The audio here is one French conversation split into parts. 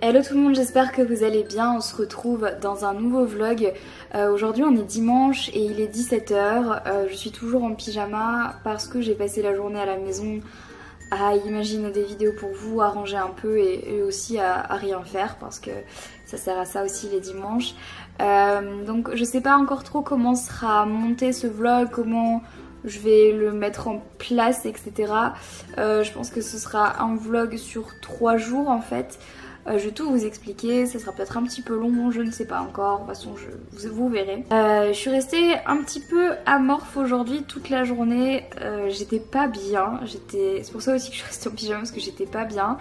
Hello tout le monde, j'espère que vous allez bien. On se retrouve dans un nouveau vlog. Euh, aujourd'hui on est dimanche et il est 17h. Euh, je suis toujours en pyjama parce que j'ai passé la journée à la maison à imaginer des vidéos pour vous, à ranger un peu et, aussi à, rien faire parce que ça sert à ça aussi les dimanches. Euh, donc je sais pas encore trop comment sera monté ce vlog, comment je vais le mettre en place etc. je pense que ce sera un vlog sur 3 jours en fait. Euh, je vais tout vous expliquer, ça sera peut-être un petit peu long, je ne sais pas encore, de toute façon je, vous, verrez. Euh, je suis restée un petit peu amorphe aujourd'hui toute la journée, euh, j'étais pas bien, c'est pour ça aussi que je suis restée en pyjama parce que j'étais pas bien.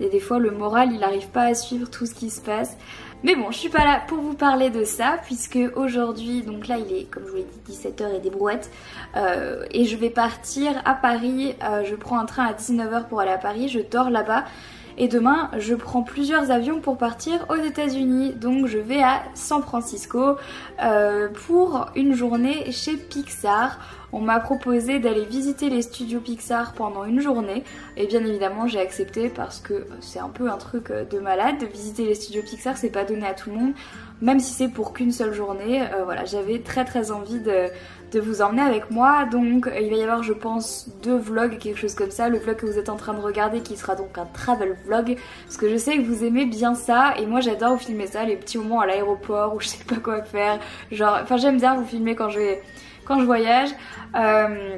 Et des fois le moral il arrive pas à suivre tout ce qui se passe. Mais bon, je suis pas là pour vous parler de ça puisque aujourd'hui, donc là il est comme je vous l'ai dit 17h et des brouettes et je vais partir à Paris, je prends un train à 19h pour aller à Paris, je dors là-bas et demain, je prends plusieurs avions pour partir aux États-Unis. Donc je vais à San Francisco euh, pour une journée chez Pixar. On m'a proposé d'aller visiter les studios Pixar pendant une journée et bien évidemment j'ai accepté parce que c'est un peu un truc de malade de visiter les studios Pixar, c'est pas donné à tout le monde même si c'est pour qu'une seule journée. Euh, voilà, j'avais très très envie de, de, vous emmener avec moi. Donc il va y avoir je pense deux vlogs, quelque chose comme ça. Le vlog que vous êtes en train de regarder qui sera donc un travel vlog. Parce que je sais que vous aimez bien ça et moi j'adore vous filmer ça, les petits moments à l'aéroport où je sais pas quoi faire. Genre, enfin j'aime bien vous filmer quand je, vais, quand je voyage. Euh,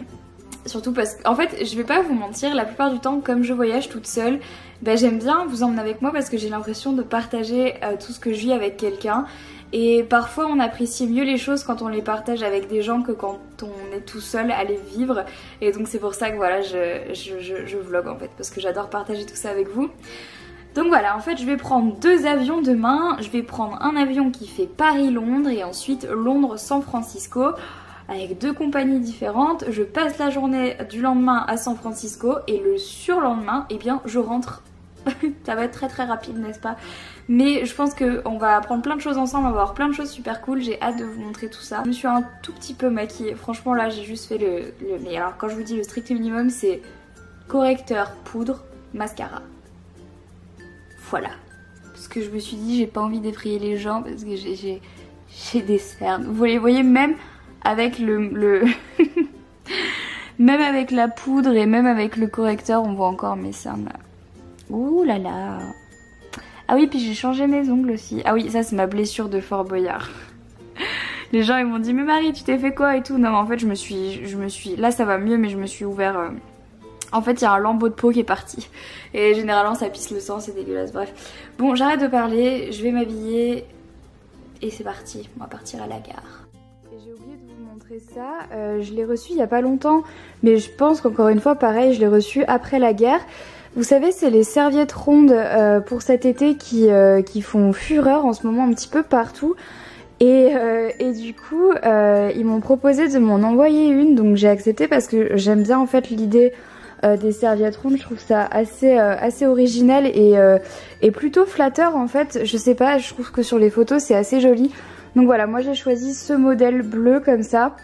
surtout parce qu'en fait je vais pas vous mentir la plupart du temps comme je voyage toute seule ben, j'aime bien vous emmener avec moi parce que j'ai l'impression de partager euh, tout ce que je vis avec quelqu'un et parfois on apprécie mieux les choses quand on les partage avec des gens que quand on est tout seul à les vivre et donc c'est pour ça que voilà je, vlog en fait parce que j'adore partager tout ça avec vous donc voilà, en fait je vais prendre deux avions demain. Je vais prendre un avion qui fait Paris-Londres et ensuite Londres-San Francisco avec deux compagnies différentes. Je passe la journée du lendemain à San Francisco et le surlendemain, eh bien, je rentre. ça va être très très rapide, n'est-ce pas? Mais je pense qu'on va apprendre plein de choses ensemble, on va voir plein de choses super cool. J'ai hâte de vous montrer tout ça. Je me suis un tout petit peu maquillée. Franchement, là, j'ai juste fait le, le... Alors, quand je vous dis le strict minimum, c'est correcteur, poudre, mascara. Voilà. Parce que je me suis dit, j'ai pas envie d'effrayer les gens parce que j'ai des cernes. Vous vous voyez même avec le... même avec la poudre et même avec le correcteur, on voit encore mes cernes là. Ouh là là Ah oui, puis j'ai changé mes ongles aussi. Ah oui, ça c'est ma blessure de Fort Boyard. Les gens ils m'ont dit mais Marie tu t'es fait quoi et tout? Non en fait je me suis, je me suis, là ça va mieux mais je me suis ouvert. Euh, en fait il y a un lambeau de peau qui est parti et généralement ça pisse le sang, c'est dégueulasse. Bref, bon j'arrête de parler, je vais m'habiller et c'est parti. On va partir à la gare ça. Euh, je l'ai reçu il y a pas longtemps, mais je pense qu'encore une fois, pareil, je l'ai reçu après la guerre. Vous savez, c'est les serviettes rondes euh, pour cet été qui, euh, qui font fureur en ce moment un petit peu partout. Et, et du coup, ils m'ont proposé de m'en envoyer une, donc j'ai accepté parce que j'aime bien en fait l'idée des serviettes rondes. Je trouve ça assez, assez original et, et plutôt flatteur en fait. Je sais pas, je trouve que sur les photos c'est assez joli. Donc voilà, moi j'ai choisi ce modèle bleu comme ça.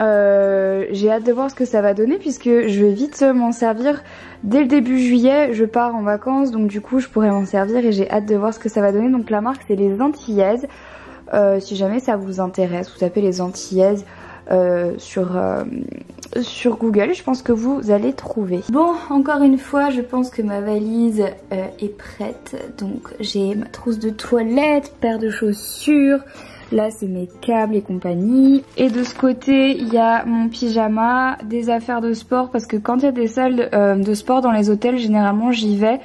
Euh, j'ai hâte de voir ce que ça va donner puisque je vais vite m'en servir. Dès le début juillet, je pars en vacances donc du coup je pourrais m'en servir et j'ai hâte de voir ce que ça va donner. Donc la marque c'est les Antillaises. Euh, si jamais ça vous intéresse, vous tapez les Antillaises euh, sur, sur Google, je pense que vous allez trouver. Bon, encore une fois, je pense que ma valise est prête. Donc j'ai ma trousse de toilette, paire de chaussures, Là, c'est mes câbles et compagnie. Et de ce côté, il y a mon pyjama, des affaires de sport, parce que quand il y a des salles euh, de sport dans les hôtels, généralement, j'y vais.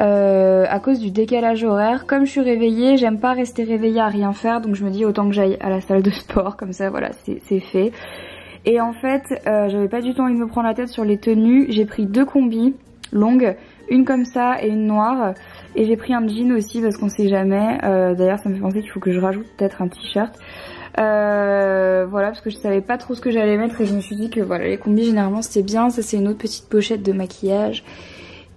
Euh, à cause du décalage horaire. Comme je suis réveillée, j'aime pas rester réveillée à rien faire, donc je me dis autant que j'aille à la salle de sport, comme ça voilà, c'est fait. Et en fait, euh, j'avais pas du tout envie de me prendre la tête sur les tenues, j'ai pris deux combis longues, une comme ça et une noire. Et j'ai pris un jean aussi parce qu'on sait jamais. Euh, d'ailleurs ça me fait penser qu'il faut que je rajoute peut-être un t-shirt. Euh, voilà parce que je savais pas trop ce que j'allais mettre et je me suis dit que voilà les combis généralement c'était bien. Ça c'est une autre petite pochette de maquillage.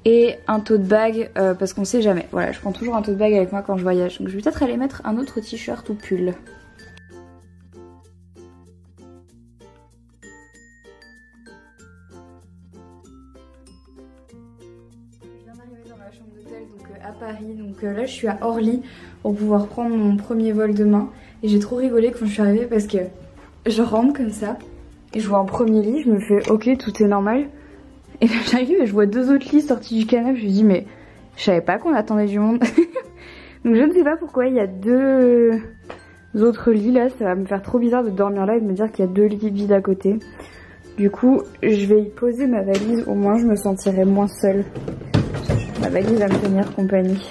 Et un tote bag euh, parce qu'on sait jamais. Voilà je prends toujours un tote bag avec moi quand je voyage. Donc je vais peut-être aller mettre un autre t-shirt ou pull. Donc euh, là, je suis à Orly pour pouvoir prendre mon premier vol demain. Et j'ai trop rigolé quand je suis arrivée parce que je rentre comme ça et je vois un premier lit. Je me fais ok, tout est normal. Et là, j'arrive et je vois deux autres lits sortis du canapé. Je me dis, mais je savais pas qu'on attendait du monde. Donc je ne sais pas pourquoi il y a deux autres lits là. Ça va me faire trop bizarre de dormir là et de me dire qu'il y a deux lits vides à côté. Du coup, je vais y poser ma valise. Au moins, je me sentirai moins seule. Ma valise va me tenir compagnie.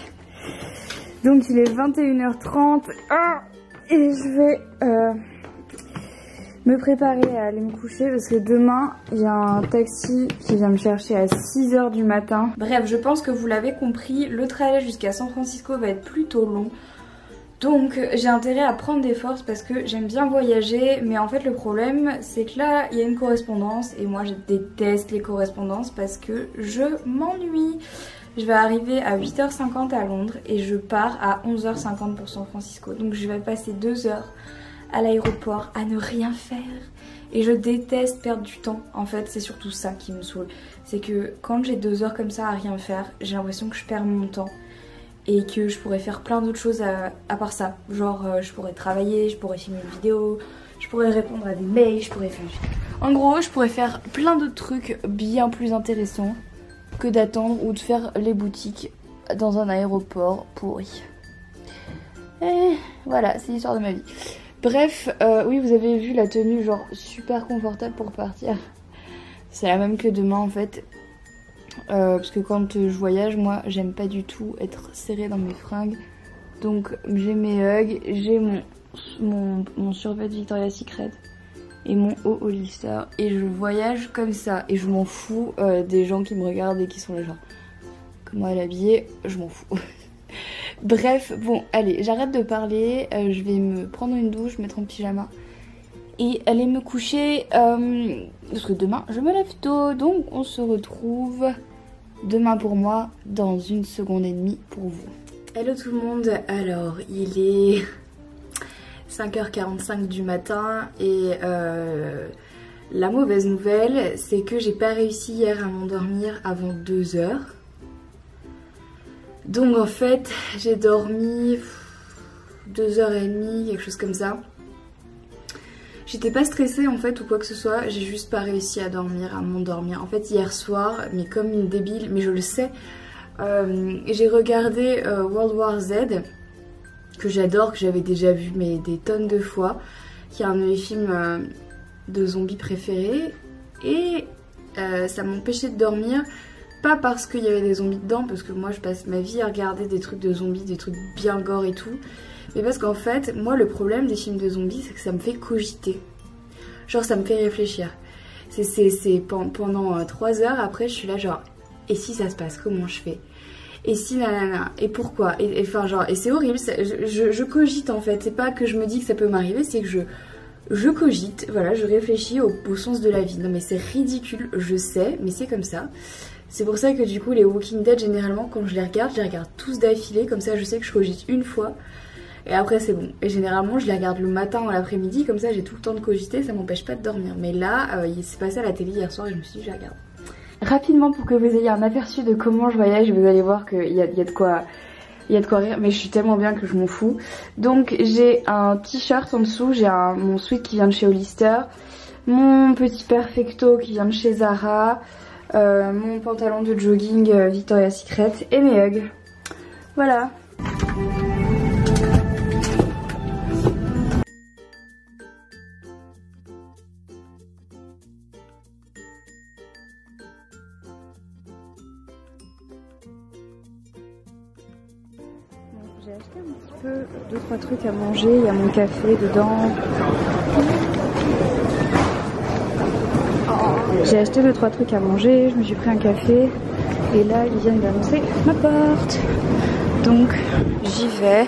Donc il est 21h30 ah, et je vais euh, me préparer à aller me coucher parce que demain il y a un taxi qui vient me chercher à 6h du matin. Bref, je pense que vous l'avez compris, le trajet jusqu'à San Francisco va être plutôt long. Donc j'ai intérêt à prendre des forces parce que j'aime bien voyager mais en fait le problème c'est que là il y a une correspondance et moi je déteste les correspondances parce que je m'ennuie. Je vais arriver à 8h50 à Londres et je pars à 11h50 pour San Francisco. Donc je vais passer deux heures à l'aéroport à ne rien faire. Et je déteste perdre du temps. En fait, c'est surtout ça qui me saoule. C'est que quand j'ai deux heures comme ça à rien faire, j'ai l'impression que je perds mon temps. Et que je pourrais faire plein d'autres choses à, part ça. Genre, euh, je pourrais travailler, je pourrais filmer une vidéo, je pourrais répondre à des mails, je pourrais faire... En gros, je pourrais faire plein d'autres trucs bien plus intéressants que d'attendre ou de faire les boutiques dans un aéroport pourri. Et voilà, c'est l'histoire de ma vie. Bref, euh, oui, vous avez vu la tenue genre super confortable pour partir. C'est la même que demain en fait. Euh, parce que quand je voyage, moi, j'aime pas du tout être serrée dans mes fringues. Donc j'ai mes hugs, j'ai mon, mon, mon survêt Victoria's Secret et mon haut Hollister et je voyage comme ça. Et je m'en fous euh, des gens qui me regardent et qui sont là genre comment elle est habillée, je m'en fous. Bref, bon allez j'arrête de parler, euh, je vais me prendre une douche, mettre en pyjama et aller me coucher euh, parce que demain je me lève tôt. Donc on se retrouve demain pour moi dans une seconde et demie pour vous. Hello tout le monde, alors il est 5h45 du matin et euh, la mauvaise nouvelle c'est que j'ai pas réussi hier à m'endormir avant 2h. Donc en fait j'ai dormi 2h30, quelque chose comme ça. J'étais pas stressée en fait ou quoi que ce soit, j'ai juste pas réussi à dormir, à m'endormir. En fait hier soir, mais comme une débile, mais je le sais, euh, j'ai regardé euh, World War Z que j'adore, que j'avais déjà vu mais des tonnes de fois, qui est un de mes films euh, de zombies préférés. Et euh, ça m'empêchait de dormir, pas parce qu'il y avait des zombies dedans, parce que moi je passe ma vie à regarder des trucs de zombies, des trucs bien gore et tout, mais parce qu'en fait, moi le problème des films de zombies, c'est que ça me fait cogiter. Genre ça me fait réfléchir. C'est pendant 3 euh, heures après, je suis là genre, et si ça se passe, comment je fais? Et si nanana et pourquoi? Et enfin genre et c'est horrible je, cogite en fait. C'est pas que je me dis que ça peut m'arriver c'est que je je cogite voilà je réfléchis au, au, sens de la vie. Non mais c'est ridicule je sais mais c'est comme ça. C'est pour ça que du coup les Walking Dead généralement quand je les regarde je les regarde tous d'affilée comme ça je sais que je cogite une fois. Et après c'est bon. Et généralement je les regarde le matin ou l'après-midi comme ça j'ai tout le temps de cogiter ça m'empêche pas de dormir. Mais là euh, il s'est passé à la télé hier soir et je me suis dit je regarde Rapidement pour que vous ayez un aperçu de comment je voyage, vous allez voir qu'il y a, y a de quoi il y a de quoi rire, mais je suis tellement bien que je m'en fous. Donc j'ai un t-shirt en dessous, j'ai mon sweat qui vient de chez Hollister, mon petit perfecto qui vient de chez Zara, euh, mon pantalon de jogging euh, Victoria's Secret et mes hugs. Voilà. À manger, il y a mon café dedans. J'ai acheté deux trois trucs à manger, je me suis pris un café et là ils viennent d'annoncer ma porte. Donc j'y vais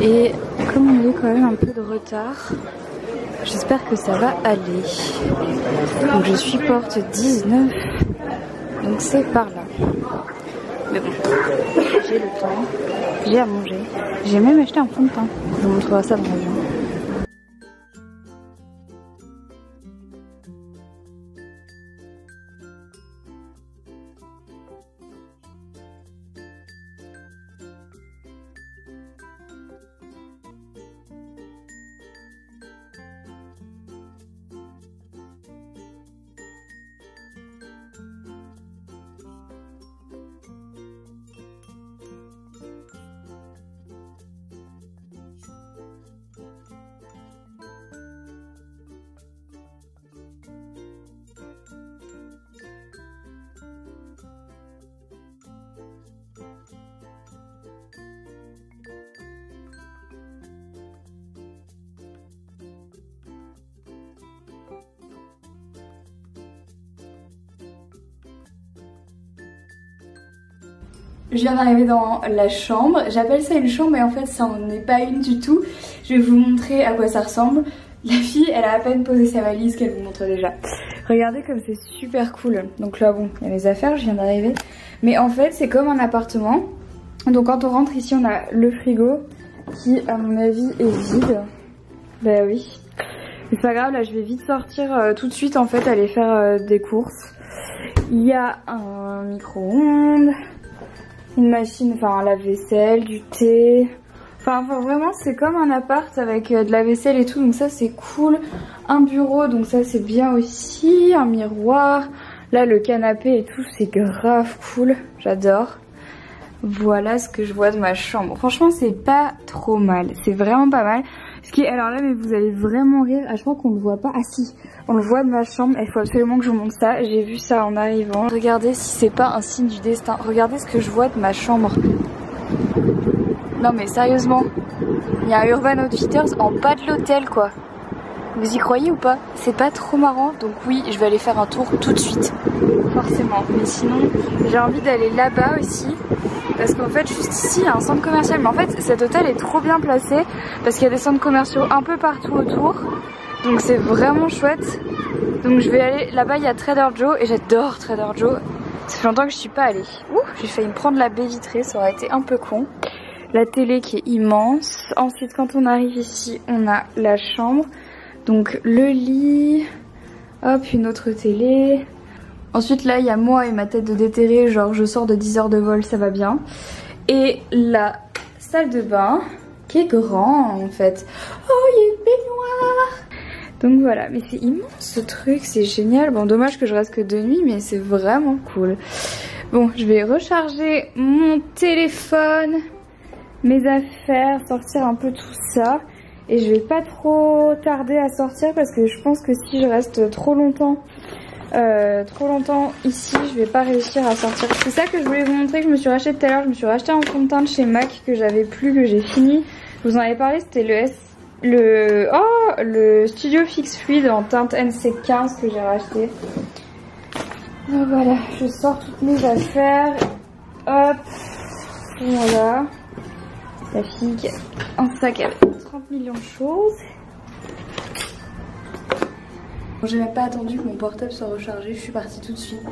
et comme on est quand même un peu de retard, j'espère que ça va aller. Donc je suis porte 19, donc c'est par là. Mais bon, j'ai le temps, j'ai à manger. J'ai même acheté un fond de teint. Je vous montrerai ça dans l'avion. Je viens d'arriver dans la chambre. J'appelle ça une chambre mais en fait ça n'en est pas une du tout. Je vais vous montrer à quoi ça ressemble. La fille, elle a à peine posé sa valise qu'elle vous montre déjà. Regardez comme c'est super cool. Donc là, bon, il y a mes affaires, je viens d'arriver. Mais en fait, c'est comme un appartement. Donc quand on rentre ici, on a le frigo qui, à mon avis, est vide. Bah oui. C'est pas grave, là, je vais vite sortir euh, tout de suite, en fait, aller faire euh, des courses. Il y a un micro-ondes, une machine, enfin, la vaisselle, du thé, Enfin, vraiment c'est comme un appart avec euh, de la vaisselle et tout donc ça c'est cool. Un bureau donc ça c'est bien aussi. Un miroir. Là le canapé et tout c'est grave cool. J'adore. Voilà ce que je vois de ma chambre. Franchement c'est pas trop mal. C'est vraiment pas mal. Alors là mais vous allez vraiment rire. Ah je crois qu'on le voit pas. Ah si on le voit de ma chambre. Il faut absolument que je vous montre ça. J'ai vu ça en arrivant. Regardez si c'est pas un signe du destin. Regardez ce que je vois de ma chambre. Non mais sérieusement, il y a Urban Outfitters en bas de l'hôtel quoi. Vous y croyez ou pas? C'est pas trop marrant, donc oui, je vais aller faire un tour tout de suite. Forcément. Mais sinon, j'ai envie d'aller là-bas aussi. Parce qu'en fait, juste ici, il y a un centre commercial. Mais en fait, cet hôtel est trop bien placé. Parce qu'il y a des centres commerciaux un peu partout autour. Donc c'est vraiment chouette. Donc je vais aller là-bas, il y a Trader Joe. Et j'adore Trader Joe. Ça fait longtemps que je suis pas allée. Ouh, j'ai failli me prendre la baie vitrée, ça aurait été un peu con la télé qui est immense. Ensuite, quand on arrive ici, on a la chambre. Donc le lit, hop, une autre télé. Ensuite, là, il y a moi et ma tête de déterré, genre je sors de 10 heures de vol, ça va bien. Et la salle de bain, qui est grande en fait. Oh, il y a une baignoire donc voilà, mais c'est immense ce truc, c'est génial. Bon, dommage que je reste que de nuit, mais c'est vraiment cool. Bon, je vais recharger mon téléphone mes affaires, sortir un peu tout ça. Et je vais pas trop tarder à sortir parce que je pense que si je reste trop longtemps euh, trop longtemps ici, je vais pas réussir à sortir. C'est ça que je voulais vous montrer que je me suis racheté tout à l'heure. Je me suis racheté un fond de teint de chez MAC que j'avais plus, que j'ai fini. Je vous en avais parlé, c'était le S... Le... Oh Le Studio Fix Fluid en teinte NC15 que j'ai racheté. voilà, je sors toutes mes affaires. Hop. Voilà. La fille un sac avec 30 millions de choses. J'ai même pas attendu que mon portable soit rechargé, je suis partie tout de suite.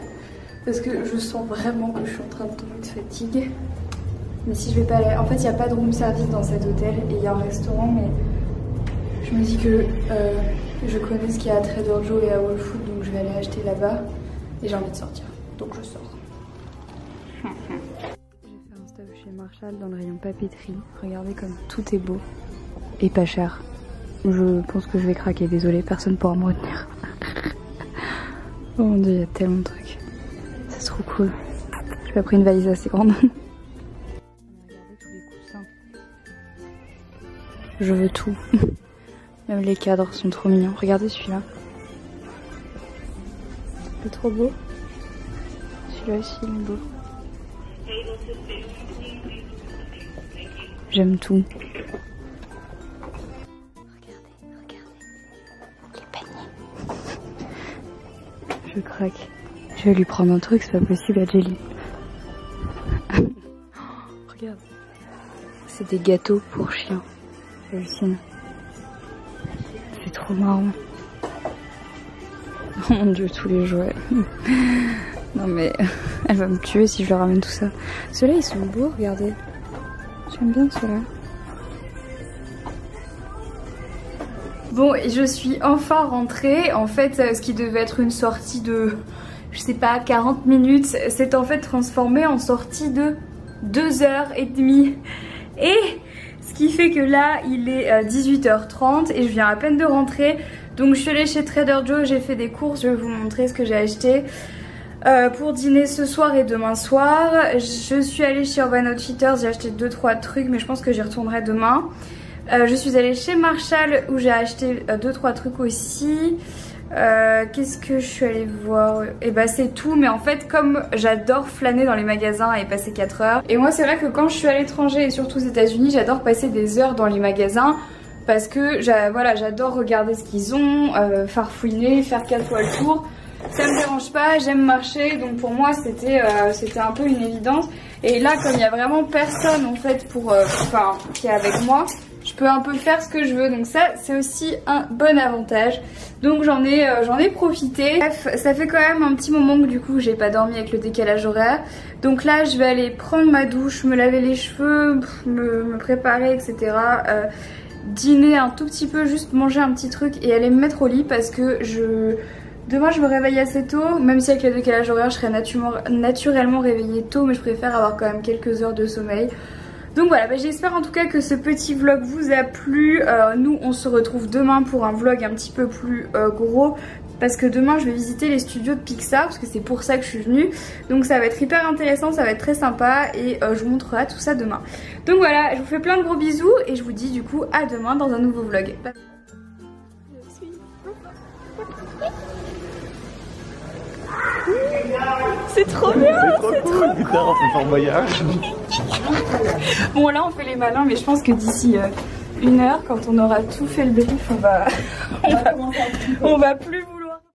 Parce que je sens vraiment que je suis en train de tomber de fatigue. Mais si je vais pas aller... En fait, il n'y a pas de room service dans cet hôtel et il y a un restaurant, mais je me dis que euh, je connais ce qu'il y a à Trader Joe et à Whole Food, donc je vais aller acheter là-bas. Et j'ai envie de sortir, donc je sors. Marshall dans le rayon papeterie. Regardez comme tout est beau et pas cher. Je pense que je vais craquer, désolé, personne pourra me retenir. oh mon dieu, il y a tellement de trucs. C'est trop cool. J'ai pas pris une valise assez grande. Regardez tous les coussins. Je veux tout. Même les cadres sont trop mignons. Regardez celui-là. C'est trop beau. Celui-là aussi, il est beau. J'aime tout. Regardez, regardez. Les paniers. Je craque. Je vais lui prendre un truc, c'est pas possible à Jelly. regarde. C'est des gâteaux pour chiens. J'hallucine. C'est trop marrant. Oh mon dieu, tous les jouets. non mais elle va me tuer si je leur ramène tout ça. Ceux-là ils sont beaux, regardez. J'aime bien cela. Bon, je suis enfin rentrée. En fait, euh, ce qui devait être une sortie de, je sais pas, 40 minutes, s'est en fait transformé en sortie de 2h30. Et ce qui fait que là, il est 18h30 euh, et je viens à peine de rentrer. Donc je suis allée chez Trader Joe, j'ai fait des courses, je vais vous montrer ce que j'ai acheté. Euh, pour dîner ce soir et demain soir. Je suis allée chez Urban Outfitters, j'ai acheté 2-3 trucs mais je pense que j'y retournerai demain. Euh, je suis allée chez Marshall où j'ai acheté 2-3 euh, trucs aussi. Qu'est-ce que je suis allée voir? Et eh bah ben, c'est tout mais en fait comme j'adore flâner dans les magasins et passer 4 heures et moi c'est vrai que quand je suis à l'étranger et surtout aux états unis j'adore passer des heures dans les magasins parce que voilà j'adore regarder ce qu'ils ont, farfouiner, faire 4 fois le tour ça me dérange pas, j'aime marcher, donc pour moi c'était euh, c'était un peu une évidence. Et là, comme il y a vraiment personne en fait pour, euh, enfin, qui est avec moi, je peux un peu faire ce que je veux. Donc ça, c'est aussi un bon avantage. Donc j'en ai, euh, ai profité. Bref, ça fait quand même un petit moment que du coup j'ai pas dormi avec le décalage horaire. Donc là, je vais aller prendre ma douche, me laver les cheveux, me, préparer, etc. Dîner un tout petit peu, juste manger un petit truc et aller me mettre au lit parce que je Demain je me réveille assez tôt, même si avec le décalage horaire je serai naturellement réveillée tôt mais je préfère avoir quand même quelques heures de sommeil. Donc voilà, bah, j'espère en tout cas que ce petit vlog vous a plu. Euh, nous on se retrouve demain pour un vlog un petit peu plus euh, gros parce que demain je vais visiter les studios de Pixar parce que c'est pour ça que je suis venue. Donc ça va être hyper intéressant, ça va être très sympa et euh, je vous montrerai tout ça demain. Donc voilà, je vous fais plein de gros bisous et je vous dis du coup à demain dans un nouveau vlog. C'est trop bien C'est trop cool. Putain, on fait Fort Boyard Bon là on fait les malins mais je pense que d'ici euh, une heure quand on aura tout fait le brief on va on va, on va plus